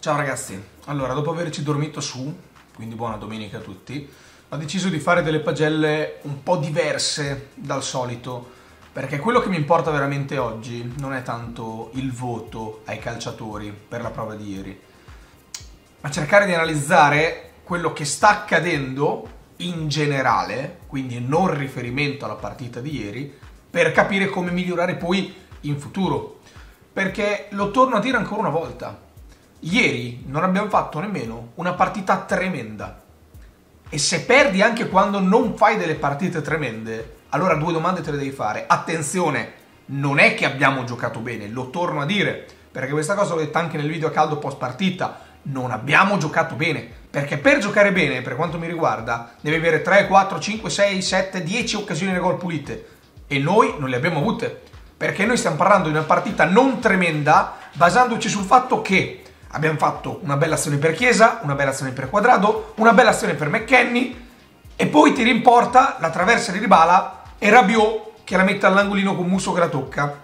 Ciao ragazzi, allora dopo averci dormito su, quindi buona domenica a tutti, ho deciso di fare delle pagelle un po' diverse dal solito, perché quello che mi importa veramente oggi non è tanto il voto ai calciatori per la prova di ieri, ma cercare di analizzare quello che sta accadendo in generale, quindi non riferimento alla partita di ieri, per capire come migliorare poi in futuro. Perché lo torno a dire ancora una volta, ieri non abbiamo fatto nemmeno una partita tremenda. E se perdi anche quando non fai delle partite tremende, allora due domande te le devi fare. Attenzione, non è che abbiamo giocato bene, lo torno a dire, perché questa cosa l'ho detta anche nel video a caldo post partita, non abbiamo giocato bene, perché per giocare bene, per quanto mi riguarda, devi avere 3, 4, 5, 6, 7, 10 occasioni di gol pulite e noi non le abbiamo avute, perché noi stiamo parlando di una partita non tremenda, basandoci sul fatto che abbiamo fatto una bella azione per Chiesa, una bella azione per Quadrado, una bella azione per McKenny e poi ti rimporta la traversa di Ribala e Rabiot che la mette all'angolino con Musso che la tocca.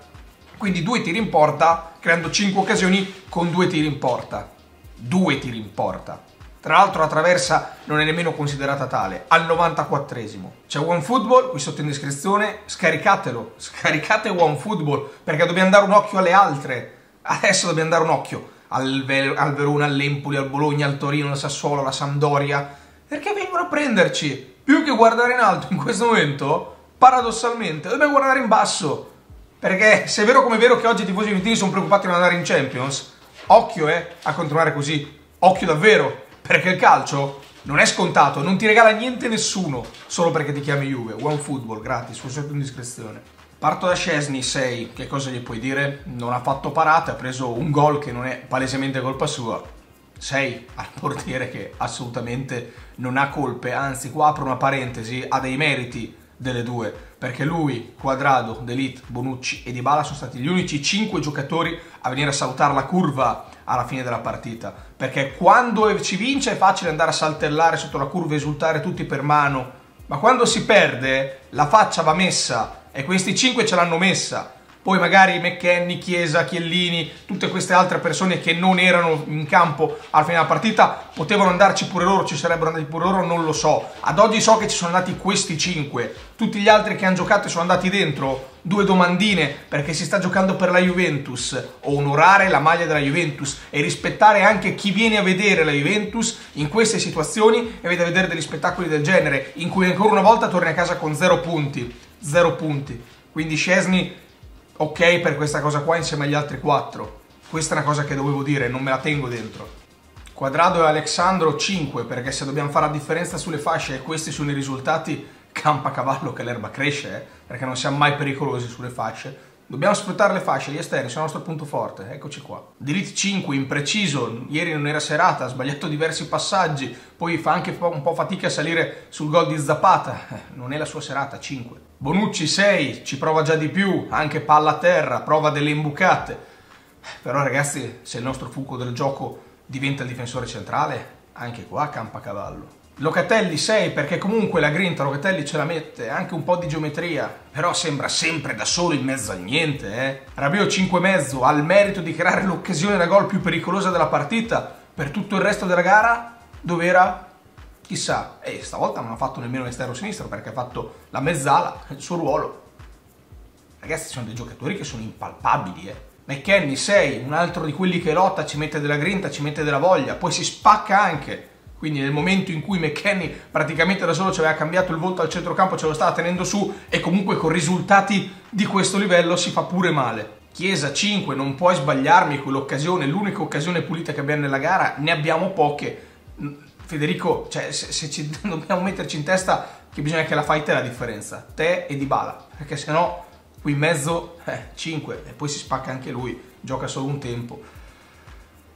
Quindi due tiri in porta, creando 5 occasioni con due tiri in porta due tiri in porta. Tra l'altro la traversa non è nemmeno considerata tale, al 94esimo. C'è OneFootball, qui sotto in descrizione, scaricatelo, scaricate OneFootball, perché dobbiamo dare un occhio alle altre. Adesso dobbiamo dare un occhio al, Ver- al Verona, all'Empoli, al Bologna, al Torino, al Sassuolo, alla Sampdoria, perché vengono a prenderci. Più che guardare in alto in questo momento, paradossalmente, dobbiamo guardare in basso. Perché se è vero come è vero che oggi i tifosi argentini sono preoccupati di andare in Champions, Occhio eh, a continuare così, occhio davvero, perché il calcio non è scontato, non ti regala niente nessuno solo perché ti chiami Juve. One Football, gratis, fu sotto indiscrezione. Parto da Scesni, 6, che cosa gli puoi dire? Non ha fatto parate, ha preso un gol che non è palesemente colpa sua. 6 al portiere che assolutamente non ha colpe, anzi qua apro una parentesi, ha dei meriti delle due, perché lui, Quadrado, Delit, Bonucci e Dybala sono stati gli unici 5 giocatori a venire a salutare la curva alla fine della partita, perché quando ci vince è facile andare a saltellare sotto la curva e esultare tutti per mano, ma quando si perde la faccia va messa e questi 5 ce l'hanno messa poi magari McKenny, Chiesa, Chiellini, tutte queste altre persone che non erano in campo alla fine della partita, potevano andarci pure loro, ci sarebbero andati pure loro, non lo so. Ad oggi so che ci sono andati questi cinque, tutti gli altri che hanno giocato sono andati dentro. Due domandine, perché si sta giocando per la Juventus, onorare la maglia della Juventus e rispettare anche chi viene a vedere la Juventus in queste situazioni e vede a vedere degli spettacoli del genere, in cui ancora una volta torni a casa con zero punti. Zero punti. Quindi Scesni ok per questa cosa qua insieme agli altri quattro. Questa è una cosa che dovevo dire, non me la tengo dentro. Quadrado e Alexandro 5, perché se dobbiamo fare la differenza sulle fasce e questi sono i risultati, campa cavallo che l'erba cresce, eh? perché non siamo mai pericolosi sulle fasce. Dobbiamo sfruttare le fasce, gli esterni sono il nostro punto forte, eccoci qua. Delete 5, impreciso, ieri non era serata, ha sbagliato diversi passaggi, poi fa anche un po' fatica a salire sul gol di Zapata, non è la sua serata, 5. Bonucci 6, ci prova già di più, anche palla a terra, prova delle imbucate. Però ragazzi, se il nostro fuoco del gioco diventa il difensore centrale, anche qua campa cavallo. Locatelli 6 perché comunque la grinta Locatelli ce la mette, anche un po' di geometria, però sembra sempre da solo in mezzo al niente, eh. Rabiot 5,5 ha il merito di creare l'occasione da gol più pericolosa della partita, per tutto il resto della gara dove era Chissà, e stavolta non ha fatto nemmeno l'esterno sinistro perché ha fatto la mezzala, il suo ruolo. Ragazzi, sono dei giocatori che sono impalpabili, eh. McKenny 6, un altro di quelli che lotta, ci mette della grinta, ci mette della voglia, poi si spacca anche. Quindi nel momento in cui McKenny praticamente da solo ci aveva cambiato il volto al centrocampo, ce lo stava tenendo su e comunque con risultati di questo livello si fa pure male. Chiesa 5, non puoi sbagliarmi quell'occasione, l'unica occasione pulita che abbiamo nella gara, ne abbiamo poche Federico, cioè, se, se ci, dobbiamo metterci in testa che bisogna che la fight è la differenza, te e Dybala, perché sennò qui in mezzo, eh, 5, e poi si spacca anche lui, gioca solo un tempo.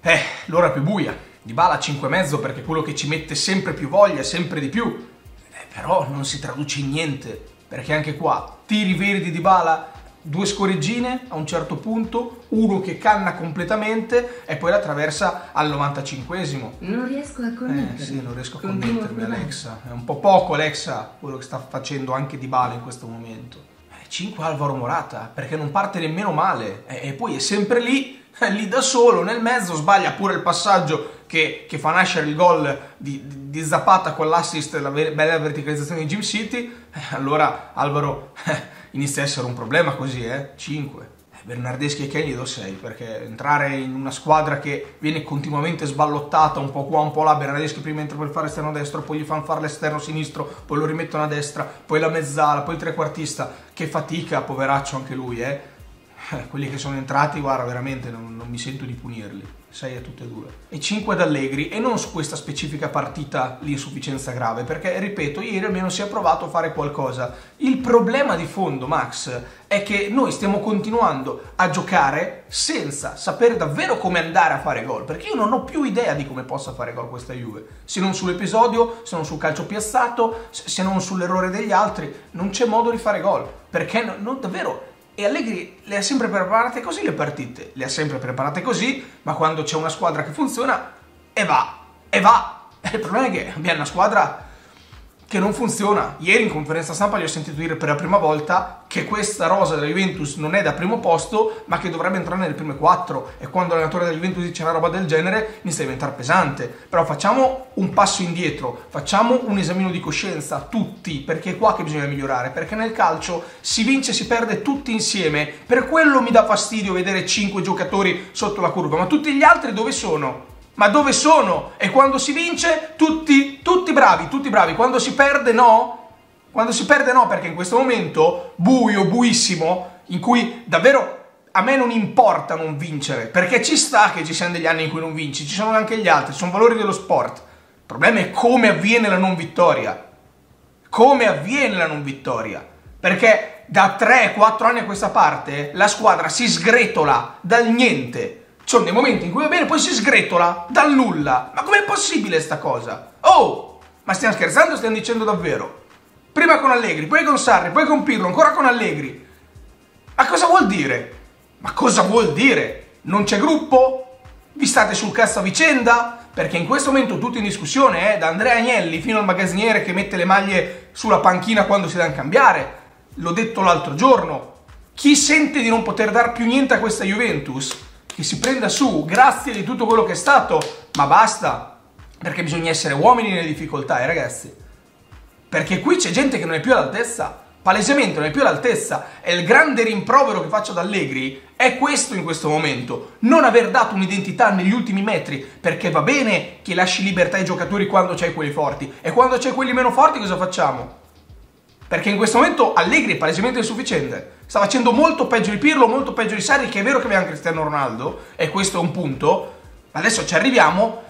Eh, l'ora più buia, Dybala 5,5 perché è quello che ci mette sempre più voglia, sempre di più, eh, però non si traduce in niente, perché anche qua, tiri veri di Dybala, due scorreggine a un certo punto, uno che canna completamente e poi la traversa al 95esimo. Non riesco a connettermi. Eh sì, non riesco a connettermi Alexa. È un po' poco Alexa quello che sta facendo anche Di Bale in questo momento. 5 eh, Alvaro Morata, perché non parte nemmeno male e, poi è sempre lì lì da solo nel mezzo, sbaglia pure il passaggio che, che fa nascere il gol di, di, di Zapata con l'assist e la bella verticalizzazione di Jim City, eh, allora Alvaro eh, inizia a essere un problema così, eh? 5. Bernardeschi e Kenny do 6 perché entrare in una squadra che viene continuamente sballottata un po' qua un po' là Bernardeschi prima entra per fare esterno destro poi gli fanno fare l'esterno sinistro poi lo rimettono a destra poi la mezzala poi il trequartista che fatica poveraccio anche lui eh eh, quelli che sono entrati, guarda, veramente non, non mi sento di punirli. 6 a tutte e due. E 5 ad Allegri e non su questa specifica partita l'insufficienza grave, perché ripeto, ieri almeno si è provato a fare qualcosa. Il problema di fondo, Max, è che noi stiamo continuando a giocare senza sapere davvero come andare a fare gol, perché io non ho più idea di come possa fare gol questa Juve, se non sull'episodio, se non sul calcio piazzato, se non sull'errore degli altri, non c'è modo di fare gol, perché non, non davvero e Allegri le ha sempre preparate così le partite, le ha sempre preparate così, ma quando c'è una squadra che funziona, e va, e va. Il problema è che abbiamo una squadra che non funziona. Ieri in conferenza stampa gli ho sentito dire per la prima volta che questa rosa della Juventus non è da primo posto, ma che dovrebbe entrare nelle prime quattro. E quando l'allenatore della Juventus dice una roba del genere, inizia a diventare pesante. Però facciamo un passo indietro, facciamo un esamino di coscienza, tutti, perché è qua che bisogna migliorare. Perché nel calcio si vince e si perde tutti insieme. Per quello mi dà fastidio vedere cinque giocatori sotto la curva, ma tutti gli altri dove sono? Ma dove sono? E quando si vince, tutti, tutti bravi, tutti bravi. Quando si perde, no? Quando si perde, no, perché in questo momento, buio, buissimo, in cui davvero a me non importa non vincere, perché ci sta che ci siano degli anni in cui non vinci, ci sono anche gli altri, sono valori dello sport. Il problema è come avviene la non vittoria. Come avviene la non vittoria? Perché da 3-4 anni a questa parte la squadra si sgretola dal niente sono dei momenti in cui va bene, poi si sgretola dal nulla. Ma com'è possibile sta cosa? Oh, ma stiamo scherzando o stiamo dicendo davvero? Prima con Allegri, poi con Sarri, poi con Pirlo, ancora con Allegri. Ma cosa vuol dire? Ma cosa vuol dire? Non c'è gruppo? Vi state sul cazzo a vicenda? Perché in questo momento tutto in discussione, eh, da Andrea Agnelli fino al magazziniere che mette le maglie sulla panchina quando si deve cambiare. L'ho detto l'altro giorno. Chi sente di non poter dar più niente a questa Juventus che si prenda su, grazie di tutto quello che è stato, ma basta, perché bisogna essere uomini nelle difficoltà, eh ragazzi. Perché qui c'è gente che non è più all'altezza, palesemente non è più all'altezza, e il grande rimprovero che faccio ad Allegri è questo in questo momento, non aver dato un'identità negli ultimi metri, perché va bene che lasci libertà ai giocatori quando c'hai quelli forti, e quando c'hai quelli meno forti cosa facciamo? Perché in questo momento Allegri è palesemente insufficiente. Sta facendo molto peggio di Pirlo, molto peggio di Sarri, che è vero che aveva Cristiano Ronaldo, e questo è un punto. Ma adesso ci arriviamo.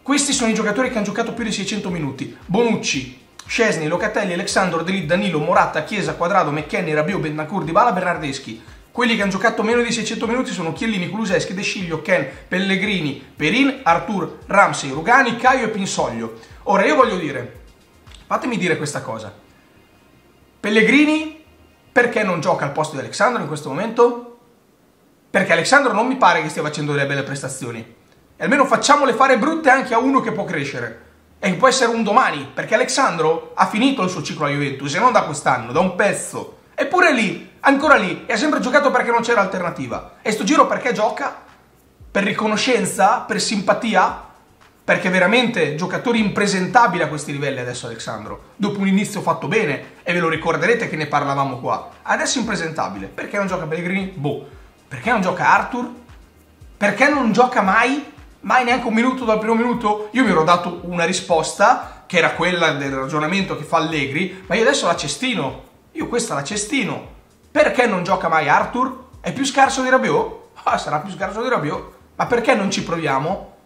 Questi sono i giocatori che hanno giocato più di 600 minuti. Bonucci, Scesni, Locatelli, Alexandro, Dritt, Danilo, Moratta, Chiesa, Quadrado, McKenny, Rabiot, Bentancur, Dybala, Bernardeschi. Quelli che hanno giocato meno di 600 minuti sono Chiellini, Kuluseschi, De Sciglio, Ken, Pellegrini, Perin, Artur, Ramsey, Rugani, Caio e Pinsoglio. Ora io voglio dire, fatemi dire questa cosa. Pellegrini perché non gioca al posto di Alexandro in questo momento? Perché Alexandro non mi pare che stia facendo delle belle prestazioni. E almeno facciamole fare brutte anche a uno che può crescere. E che può essere un domani, perché Alexandro ha finito il suo ciclo a Juventus, e non da quest'anno, da un pezzo. Eppure lì, ancora lì, e ha sempre giocato perché non c'era alternativa. E sto giro perché gioca? Per riconoscenza? Per simpatia? Perché veramente giocatori impresentabili a questi livelli adesso Alexandro, dopo un inizio fatto bene, e ve lo ricorderete che ne parlavamo qua, adesso impresentabile, perché non gioca Pellegrini? Boh, perché non gioca Arthur? Perché non gioca mai? Mai neanche un minuto dal primo minuto? Io mi ero dato una risposta, che era quella del ragionamento che fa Allegri, ma io adesso la cestino, io questa la cestino, perché non gioca mai Arthur? È più scarso di Rabiot? Ah, sarà più scarso di Rabiot, ma perché non ci proviamo?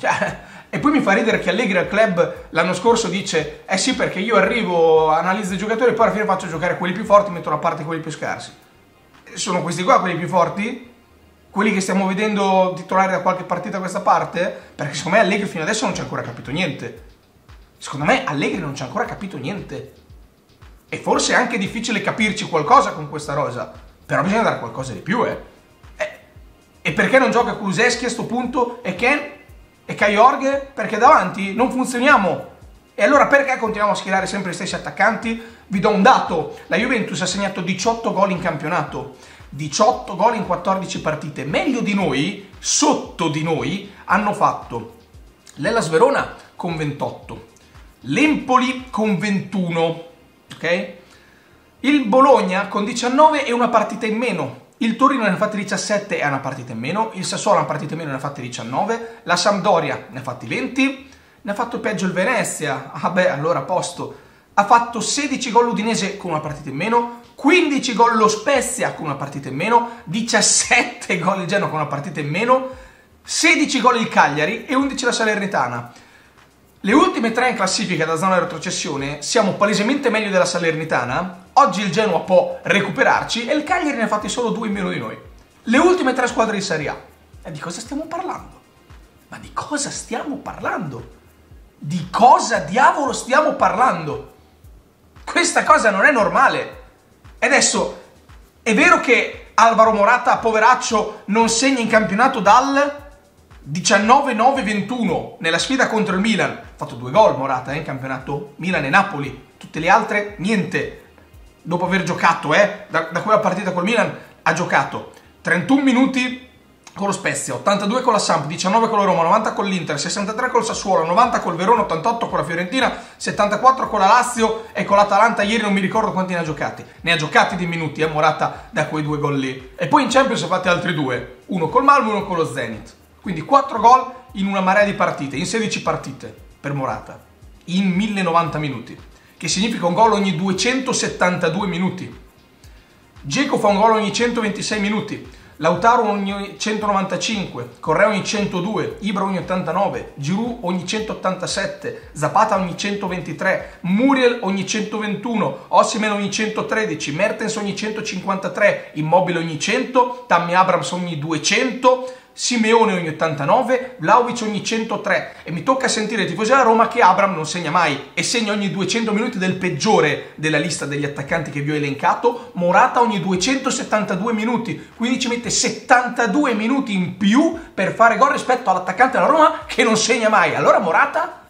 Cioè, e poi mi fa ridere che Allegri al club l'anno scorso dice eh sì perché io arrivo, analizzo i giocatori e poi alla fine faccio giocare quelli più forti metto da parte quelli più scarsi. Sono questi qua quelli più forti? Quelli che stiamo vedendo titolari da qualche partita a questa parte? Perché secondo me Allegri fino adesso non ci ha ancora capito niente. Secondo me Allegri non ci ha ancora capito niente. E forse è anche difficile capirci qualcosa con questa rosa. Però bisogna dare qualcosa di più, eh. E, eh, e perché non gioca Kuluseschi a questo punto? E Ken? E Kajorg perché davanti non funzioniamo. E allora perché continuiamo a schierare sempre gli stessi attaccanti? Vi do un dato, la Juventus ha segnato 18 gol in campionato, 18 gol in 14 partite. Meglio di noi, sotto di noi, hanno fatto l'Ellas Verona con 28, l'Empoli con 21, ok? Il Bologna con 19 e una partita in meno. Il Torino ne ha fatti 17 e ha una partita in meno. Il Sassuolo ha una partita in meno e ne ha fatti 19. La Sampdoria ne ha fatti 20. Ne ha fatto peggio il Venezia. Ah beh, allora a posto. Ha fatto 16 gol l'Udinese con una partita in meno. 15 gol lo Spezia con una partita in meno. 17 gol il Genoa con una partita in meno. 16 gol il Cagliari e 11 la Salernitana. Le ultime tre in classifica da zona retrocessione siamo palesemente meglio della Salernitana. Oggi il Genoa può recuperarci e il Cagliari ne ha fatti solo due in meno di noi. Le ultime tre squadre di Serie A. E di cosa stiamo parlando? Ma di cosa stiamo parlando? Di cosa diavolo stiamo parlando? Questa cosa non è normale. E adesso è vero che Alvaro Morata, poveraccio, non segna in campionato dal 19-9-21 nella sfida contro il Milan. Ha fatto due gol Morata eh, in campionato Milan e Napoli. Tutte le altre niente. Dopo aver giocato, eh, da, da quella partita col Milan ha giocato 31 minuti con lo Spezia, 82 con la Samp, 19 con la Roma, 90 con l'Inter, 63 col Sassuolo, 90 col Verona, 88 con la Fiorentina, 74 con la Lazio e con l'Atalanta ieri non mi ricordo quanti ne ha giocati. Ne ha giocati di minuti, eh, Morata da quei due gol lì. E poi in Champions ha fatti altri due, uno col Malmo e uno con lo Zenit. Quindi 4 gol in una marea di partite, in 16 partite per Morata, in 1090 minuti, che significa un gol ogni 272 minuti. Geco fa un gol ogni 126 minuti, Lautaro ogni 195, Correa ogni 102, Ibra ogni 89, Giroud ogni 187, Zapata ogni 123, Muriel ogni 121, Ossimen ogni 113, Mertens ogni 153, Immobile ogni 100, Tammy Abrams ogni 200, Simeone ogni 89, Vlaovic ogni 103 e mi tocca sentire tifosi della Roma che Abram non segna mai e segna ogni 200 minuti del peggiore della lista degli attaccanti che vi ho elencato, Morata ogni 272 minuti, quindi ci mette 72 minuti in più per fare gol rispetto all'attaccante della Roma che non segna mai. Allora Morata?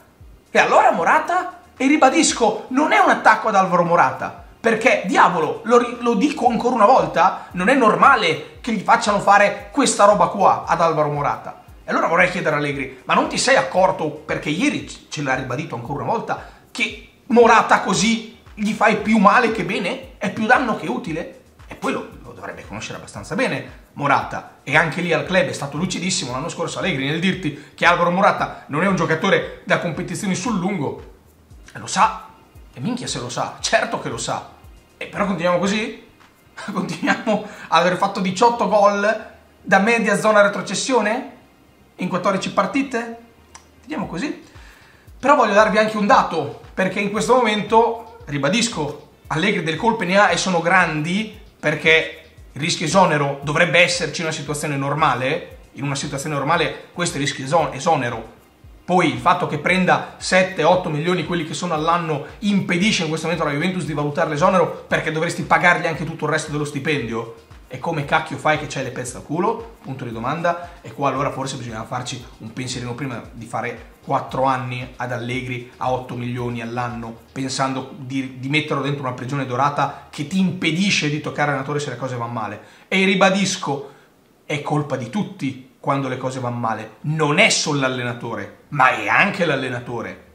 E allora Morata? E ribadisco, non è un attacco ad Alvaro Morata, perché, diavolo, lo, lo, dico ancora una volta, non è normale che gli facciano fare questa roba qua ad Alvaro Morata. E allora vorrei chiedere a Allegri, ma non ti sei accorto, perché ieri ce l'ha ribadito ancora una volta, che Morata così gli fai più male che bene? È più danno che utile? E poi lo, lo dovrebbe conoscere abbastanza bene Morata. E anche lì al club è stato lucidissimo l'anno scorso Allegri nel dirti che Alvaro Morata non è un giocatore da competizioni sul lungo. Lo sa, e minchia se lo sa, certo che lo sa. E però continuiamo così? Continuiamo ad aver fatto 18 gol da media zona retrocessione? In 14 partite? Andiamo così. Però voglio darvi anche un dato, perché in questo momento, ribadisco, Allegri del colpe ne ha e sono grandi, perché il rischio esonero dovrebbe esserci in una situazione normale, in una situazione normale questo è il rischio esonero poi il fatto che prenda 7-8 milioni quelli che sono all'anno impedisce in questo momento alla Juventus di valutare l'esonero perché dovresti pagargli anche tutto il resto dello stipendio? E come cacchio fai che c'hai le pezze al culo? Punto di domanda. E qua allora forse bisogna farci un pensierino prima di fare 4 anni ad Allegri a 8 milioni all'anno, pensando di, di metterlo dentro una prigione dorata che ti impedisce di toccare l'allenatore se le cose vanno male. E ribadisco, è colpa di tutti quando le cose vanno male. Non è solo l'allenatore, ma è anche l'allenatore.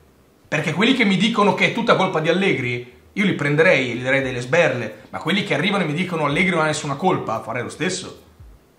Perché quelli che mi dicono che è tutta colpa di Allegri, io li prenderei e gli darei delle sberle, ma quelli che arrivano e mi dicono Allegri non ha nessuna colpa, farei lo stesso.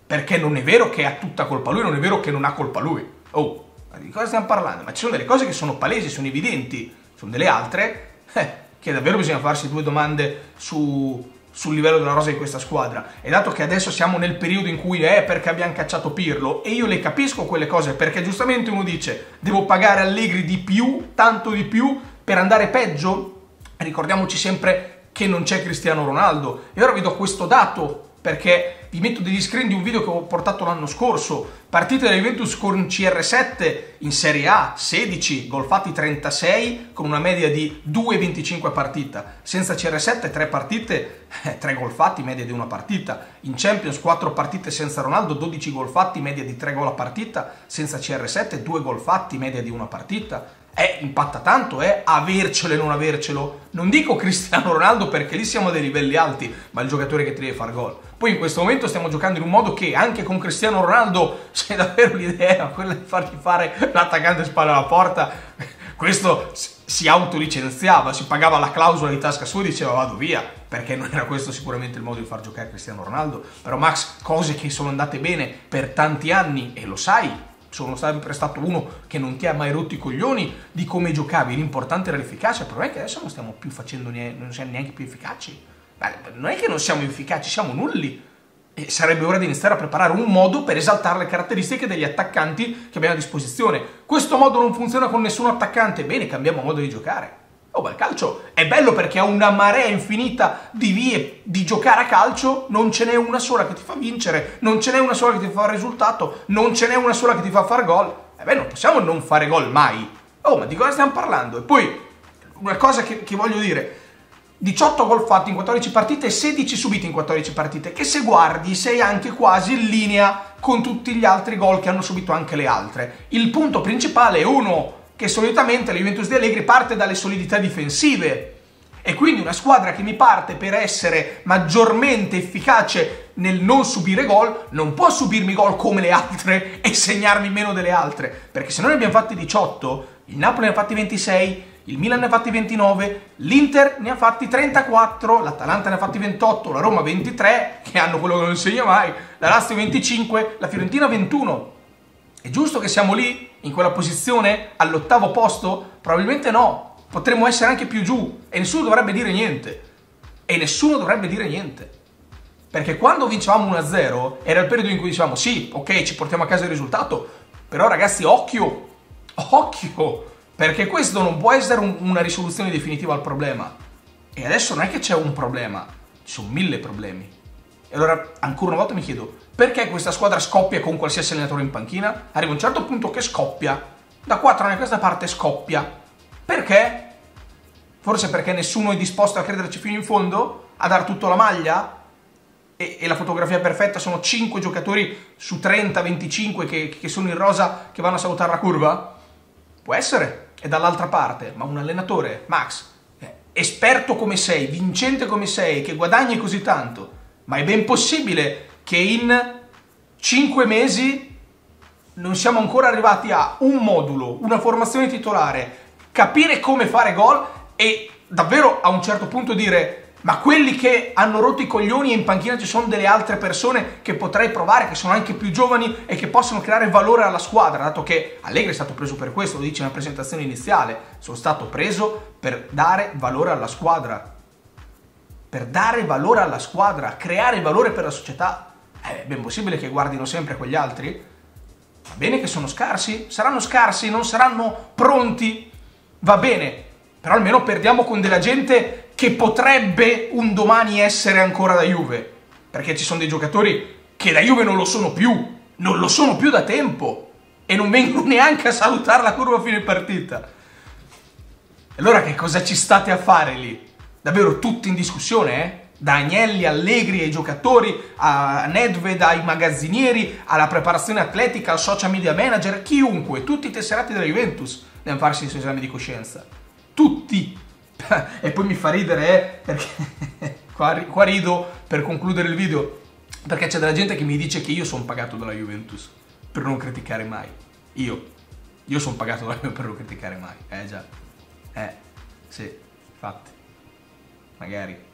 Perché non è vero che ha tutta colpa lui, non è vero che non ha colpa lui. Oh, ma di cosa stiamo parlando? Ma ci sono delle cose che sono palesi, sono evidenti, sono delle altre eh, che davvero bisogna farsi due domande su sul livello della rosa di questa squadra. E dato che adesso siamo nel periodo in cui è perché abbiamo cacciato Pirlo, e io le capisco quelle cose, perché giustamente uno dice devo pagare Allegri di più, tanto di più, per andare peggio? Ricordiamoci sempre che non c'è Cristiano Ronaldo. E ora vi do questo dato perché vi metto degli screen di un video che ho portato l'anno scorso. Partite della Juventus con CR7 in Serie A, 16, gol fatti 36 con una media di 2,25 a partita. Senza CR7 3 partite, 3 gol fatti, media di una partita. In Champions 4 partite senza Ronaldo, 12 gol fatti, media di 3 gol a partita. Senza CR7 2 gol fatti, media di una partita. Eh, impatta tanto, eh, avercelo e non avercelo. Non dico Cristiano Ronaldo perché lì siamo a dei livelli alti, ma il giocatore che ti deve fare gol. Poi in questo momento stiamo giocando in un modo che anche con Cristiano Ronaldo c'è davvero l'idea, quella di fargli fare l'attaccante spalla alla porta. Questo si autolicenziava, si pagava la clausola di tasca sua e diceva vado via, perché non era questo sicuramente il modo di far giocare Cristiano Ronaldo. Però Max, cose che sono andate bene per tanti anni, e lo sai, sono sempre stato uno che non ti ha mai rotto i coglioni di come giocavi, l'importante era l'efficacia, però è che adesso non stiamo più facendo niente, non siamo neanche più efficaci. Non è che non siamo efficaci, siamo nulli. E sarebbe ora di iniziare a preparare un modo per esaltare le caratteristiche degli attaccanti che abbiamo a disposizione. Questo modo non funziona con nessun attaccante, bene, cambiamo modo di giocare. Oh, ma il calcio è bello perché ha una marea infinita di vie di giocare a calcio, non ce n'è una sola che ti fa vincere, non ce n'è una sola che ti fa risultato, non ce n'è una sola che ti fa fare gol. E beh, non possiamo non fare gol mai. Oh, ma di cosa stiamo parlando? E poi, una cosa che, che voglio dire, 18 gol fatti in 14 partite e 16 subiti in 14 partite, che se guardi sei anche quasi in linea con tutti gli altri gol che hanno subito anche le altre. Il punto principale è uno che solitamente la Juventus di Allegri parte dalle solidità difensive. E quindi una squadra che mi parte per essere maggiormente efficace nel non subire gol, non può subirmi gol come le altre e segnarmi meno delle altre. Perché se noi ne abbiamo fatti 18, il Napoli ne ha fatti 26, il Milan ne ha fatti 29, l'Inter ne ha fatti 34, l'Atalanta ne ha fatti 28, la Roma 23, che hanno quello che non segna mai, la Lazio 25, la Fiorentina 21. È giusto che siamo lì, in quella posizione, all'ottavo posto? Probabilmente no. Potremmo essere anche più giù e nessuno dovrebbe dire niente. E nessuno dovrebbe dire niente. Perché quando vincevamo 1-0 era il periodo in cui dicevamo sì, ok, ci portiamo a casa il risultato, però ragazzi, occhio, occhio, perché questo non può essere un, una risoluzione definitiva al problema. E adesso non è che c'è un problema, ci sono mille problemi. E allora ancora una volta mi chiedo, perché questa squadra scoppia con qualsiasi allenatore in panchina? Arriva un certo punto che scoppia. Da 4 anni a questa parte scoppia. Perché? Forse perché nessuno è disposto a crederci fino in fondo? A dar tutto la maglia? E, e la fotografia perfetta sono 5 giocatori su 30-25 che, che sono in rosa che vanno a salutare la curva? Può essere. E dall'altra parte, ma un allenatore, Max, eh, esperto come sei, vincente come sei, che guadagni così tanto, ma è ben possibile che in 5 mesi non siamo ancora arrivati a un modulo, una formazione titolare, capire come fare gol e davvero a un certo punto dire ma quelli che hanno rotto i coglioni e in panchina ci sono delle altre persone che potrei provare, che sono anche più giovani e che possono creare valore alla squadra, dato che Allegri è stato preso per questo, lo dice nella presentazione iniziale, sono stato preso per dare valore alla squadra, per dare valore alla squadra, creare valore per la società è ben possibile che guardino sempre quegli altri. Va bene che sono scarsi, saranno scarsi, non saranno pronti, va bene, però almeno perdiamo con della gente che potrebbe un domani essere ancora da Juve, perché ci sono dei giocatori che da Juve non lo sono più, non lo sono più da tempo e non vengono neanche a salutare la curva a fine partita. Allora che cosa ci state a fare lì? Davvero tutti in discussione, eh? da Agnelli, Allegri ai giocatori, a Nedved, ai magazzinieri, alla preparazione atletica, al social media manager, chiunque, tutti i tesserati della Juventus devono farsi il suo esame di coscienza. Tutti! e poi mi fa ridere, eh, perché qua, rido per concludere il video, perché c'è della gente che mi dice che io sono pagato dalla Juventus per non criticare mai. Io, io sono pagato dalla Juventus per non criticare mai. Eh già. Eh, sì, infatti. Magari.